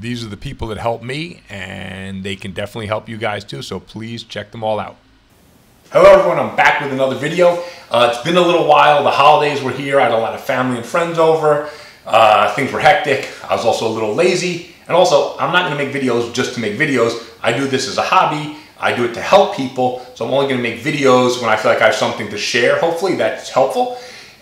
These are the people that help me, and they can definitely help you guys too. So please check them all out. Hello everyone, I'm back with another video. Uh, it's been a little while, the holidays were here, I had a lot of family and friends over, uh, things were hectic, I was also a little lazy, and also I'm not going to make videos just to make videos, I do this as a hobby, I do it to help people, so I'm only going to make videos when I feel like I have something to share, hopefully that's helpful.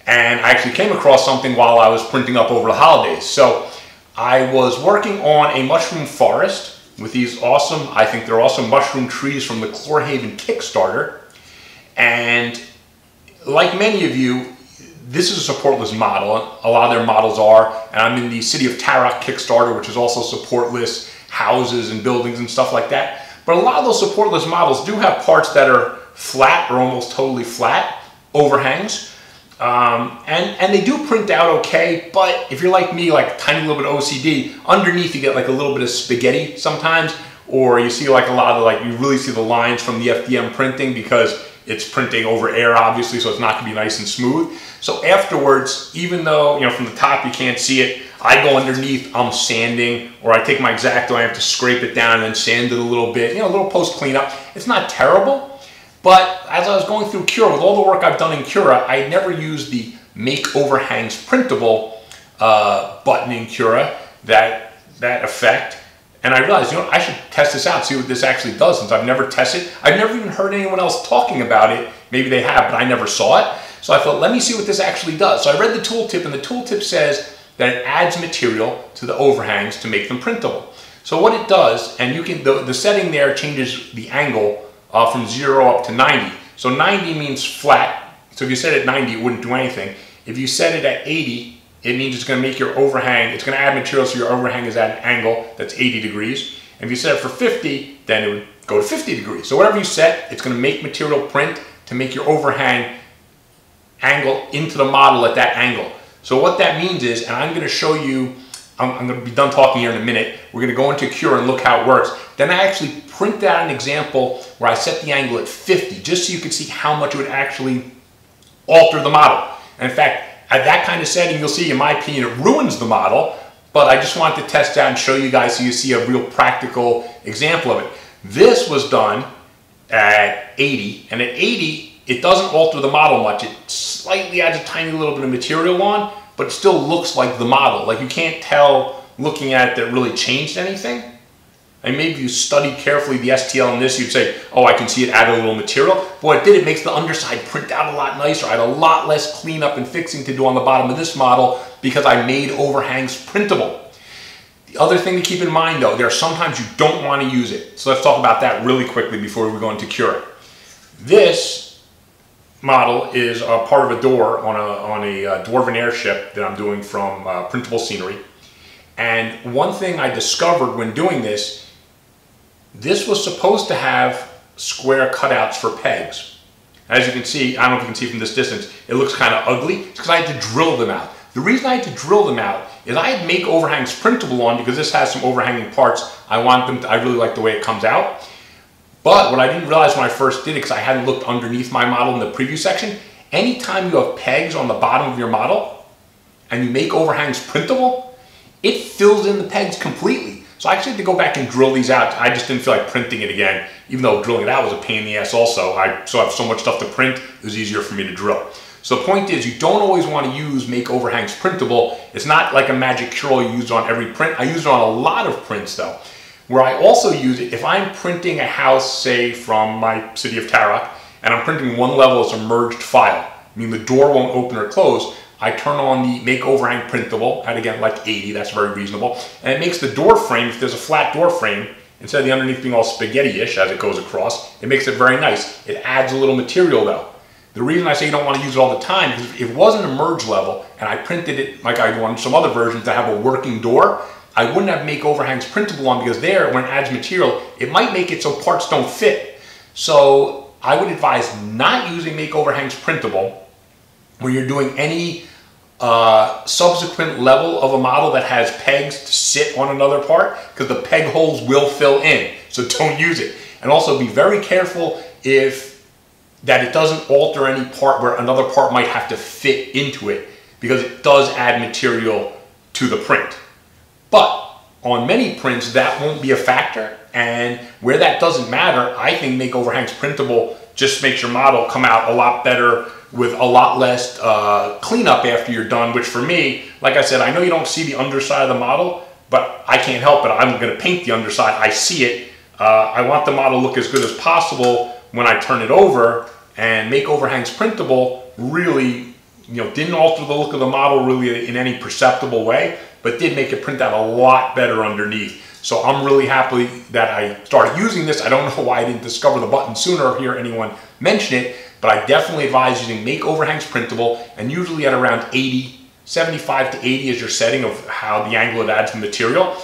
And I actually came across something while I was printing up over the holidays. So I was working on a mushroom forest with these awesome, I think they're awesome mushroom trees from the Clorehaven Kickstarter. And like many of you, this is a supportless model. A lot of their models are. And I'm in the City of Tarok Kickstarter, which is also supportless houses and buildings and stuff like that. But a lot of those supportless models do have parts that are flat or almost totally flat, overhangs. Um, and, and they do print out okay, but if you're like me, like tiny little bit of OCD, underneath you get like a little bit of spaghetti sometimes, or you see like a lot of like, you really see the lines from the FDM printing because it's printing over air, obviously, so it's not gonna be nice and smooth. So afterwards, even though, you know, from the top you can't see it, I go underneath, I'm sanding, or I take my X-Acto, I have to scrape it down and then sand it a little bit, you know, a little post cleanup. It's not terrible, but as I was going through Cura, with all the work I've done in Cura, I never used the Make Overhangs Printable uh, button in Cura, that, that effect. And I realized, you know, I should test this out, see what this actually does, since I've never tested. I've never even heard anyone else talking about it. Maybe they have, but I never saw it. So I thought, let me see what this actually does. So I read the tooltip, and the tooltip says that it adds material to the overhangs to make them printable. So what it does, and you can, the, the setting there changes the angle uh, from zero up to 90. So 90 means flat. So if you set it at 90, it wouldn't do anything. If you set it at 80, it means it's going to make your overhang, it's going to add material so your overhang is at an angle that's 80 degrees. And if you set it for 50, then it would go to 50 degrees. So whatever you set, it's going to make material print to make your overhang angle into the model at that angle. So what that means is, and I'm going to show you, I'm, I'm going to be done talking here in a minute, we're going to go into Cura and look how it works. Then I actually print out an example where I set the angle at 50, just so you can see how much it would actually alter the model. And in fact, at that kind of setting, you'll see, in my opinion, it ruins the model, but I just wanted to test out and show you guys so you see a real practical example of it. This was done at 80, and at 80, it doesn't alter the model much. It slightly adds a tiny little bit of material on, but it still looks like the model. Like you can't tell looking at it that really changed anything. And maybe you study carefully the STL in this, you'd say, oh, I can see it added a little material. What it did, it makes the underside print out a lot nicer. I had a lot less cleanup and fixing to do on the bottom of this model because I made overhangs printable. The other thing to keep in mind though, there are sometimes you don't want to use it. So let's talk about that really quickly before we go into Cura. This model is a part of a door on a, on a uh, Dwarven airship that I'm doing from uh, Printable Scenery. And one thing I discovered when doing this this was supposed to have square cutouts for pegs. As you can see, I don't know if you can see from this distance, it looks kind of ugly. It's because I had to drill them out. The reason I had to drill them out is I had to make overhangs printable on because this has some overhanging parts. I want them to, I really like the way it comes out. But what I didn't realize when I first did it, because I hadn't looked underneath my model in the preview section, anytime you have pegs on the bottom of your model and you make overhangs printable, it fills in the pegs completely. So I actually had to go back and drill these out. I just didn't feel like printing it again, even though drilling it out was a pain in the ass also. I still have so much stuff to print, it was easier for me to drill. So the point is, you don't always want to use Make Overhangs Printable. It's not like a magic cure you use on every print. I use it on a lot of prints though. Where I also use it, if I'm printing a house, say from my city of Tarok, and I'm printing one level as a merged file, I mean the door won't open or close, I turn on the make overhang printable at again like 80, that's very reasonable. And it makes the door frame, if there's a flat door frame, instead of the underneath being all spaghetti-ish as it goes across, it makes it very nice. It adds a little material though. The reason I say you don't want to use it all the time is if it wasn't a merge level and I printed it like I do on some other versions that have a working door, I wouldn't have make overhangs printable on because there, when it adds material, it might make it so parts don't fit. So I would advise not using make overhangs printable when you're doing any uh, subsequent level of a model that has pegs to sit on another part because the peg holes will fill in. So don't use it. And also be very careful if that it doesn't alter any part where another part might have to fit into it because it does add material to the print. But on many prints, that won't be a factor. And where that doesn't matter, I think make overhangs printable just makes your model come out a lot better with a lot less uh, cleanup after you're done, which for me, like I said, I know you don't see the underside of the model, but I can't help it. I'm gonna paint the underside. I see it. Uh, I want the model to look as good as possible when I turn it over and make overhangs printable really, you know, didn't alter the look of the model really in any perceptible way, but did make it print out a lot better underneath. So I'm really happy that I started using this. I don't know why I didn't discover the button sooner or hear anyone mention it, but I definitely advise using Make Overhangs Printable and usually at around 80, 75 to 80 is your setting of how the angle it adds the material.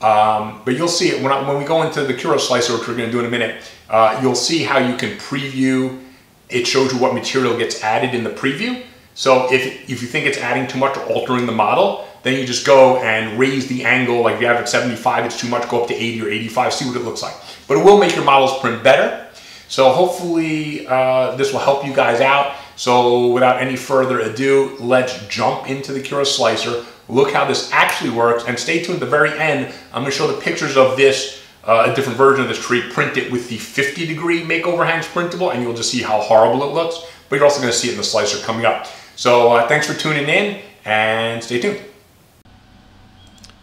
Um, but you'll see it when, I, when we go into the Cura Slicer, which we're gonna do in a minute, uh, you'll see how you can preview. It shows you what material gets added in the preview. So if, if you think it's adding too much or altering the model, then you just go and raise the angle. Like if you have it at 75, it's too much, go up to 80 or 85, see what it looks like. But it will make your models print better. So hopefully uh, this will help you guys out. So without any further ado, let's jump into the Cura Slicer, look how this actually works, and stay tuned at the very end. I'm gonna show the pictures of this, uh, a different version of this tree, print it with the 50 degree makeover overhangs printable, and you'll just see how horrible it looks. But you're also gonna see it in the slicer coming up. So uh, thanks for tuning in, and stay tuned.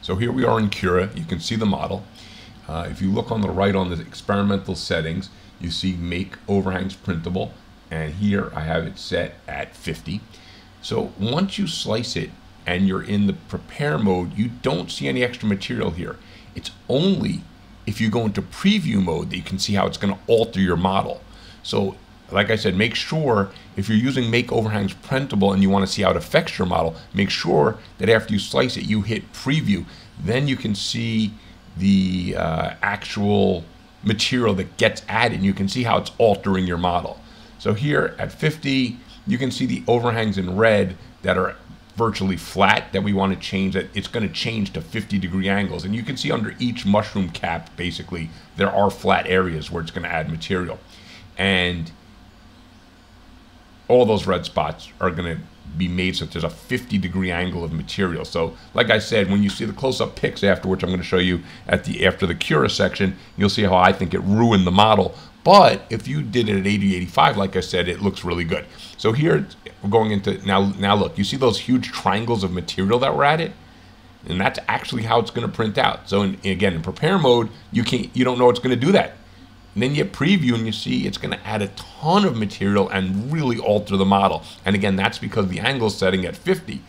So here we are in Cura. You can see the model. Uh, if you look on the right on the experimental settings, you see make overhangs printable. And here I have it set at 50. So once you slice it and you're in the prepare mode, you don't see any extra material here. It's only if you go into preview mode that you can see how it's going to alter your model. So like I said, make sure if you're using make overhangs printable and you want to see how it affects your model, make sure that after you slice it, you hit preview. Then you can see the uh, actual material that gets added and you can see how it's altering your model. So here at 50, you can see the overhangs in red that are virtually flat that we want to change that it's going to change to 50 degree angles and you can see under each mushroom cap basically there are flat areas where it's going to add material and all those red spots are going to be made so there's a 50 degree angle of material. So like I said, when you see the close-up pics after which I'm going to show you at the after the Cura section, you'll see how I think it ruined the model. But if you did it at 80, 85, like I said, it looks really good. So here we're going into now. Now look, you see those huge triangles of material that were added, and that's actually how it's going to print out. So in, again, in prepare mode, you can't, you don't know it's going to do that. And then you preview and you see it's going to add a ton of material and really alter the model. And again, that's because the angle is setting at 50.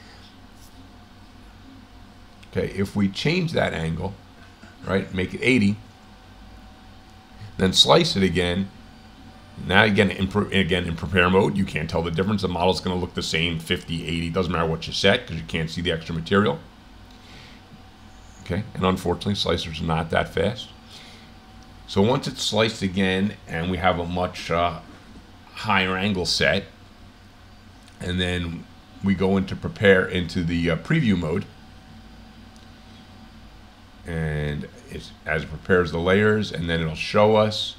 Okay, if we change that angle, right, make it 80, then slice it again. Now again, in, again in prepare mode, you can't tell the difference. The model's going to look the same, 50, 80, doesn't matter what you set because you can't see the extra material. Okay, and unfortunately, slicers are not that fast. So once it's sliced again and we have a much uh, higher angle set, and then we go into prepare into the uh, preview mode, and as it prepares the layers, and then it'll show us.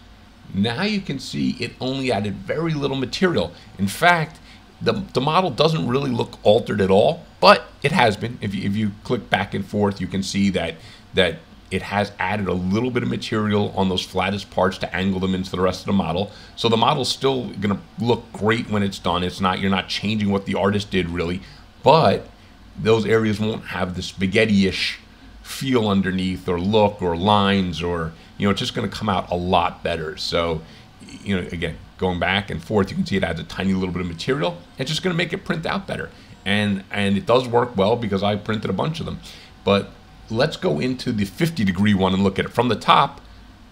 Now you can see it only added very little material. In fact, the, the model doesn't really look altered at all, but it has been. If you, if you click back and forth, you can see that that it has added a little bit of material on those flattest parts to angle them into the rest of the model. So the model's still going to look great when it's done. It's not, you're not changing what the artist did really, but those areas won't have the spaghetti-ish feel underneath or look or lines or, you know, it's just going to come out a lot better. So, you know, again, going back and forth, you can see it adds a tiny little bit of material. It's just going to make it print out better. And, and it does work well because I printed a bunch of them. But let's go into the 50 degree one and look at it from the top.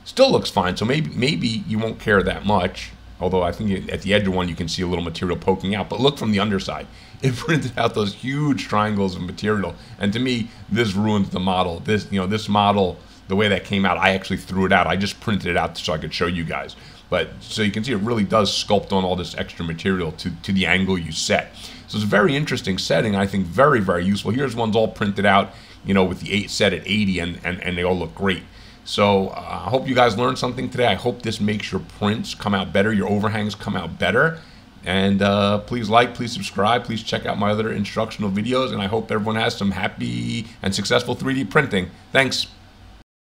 Still looks fine, so maybe maybe you won't care that much. Although I think at the edge of one you can see a little material poking out. But look from the underside. It printed out those huge triangles of material, and to me, this ruins the model. This you know this model, the way that came out, I actually threw it out. I just printed it out so I could show you guys. But so you can see it really does sculpt on all this extra material to, to the angle you set. So it's a very interesting setting. I think very, very useful. Here's one's all printed out you know, with the eight set at 80 and, and, and they all look great. So uh, I hope you guys learned something today. I hope this makes your prints come out better, your overhangs come out better. And uh, please like, please subscribe, please check out my other instructional videos. And I hope everyone has some happy and successful 3D printing. Thanks.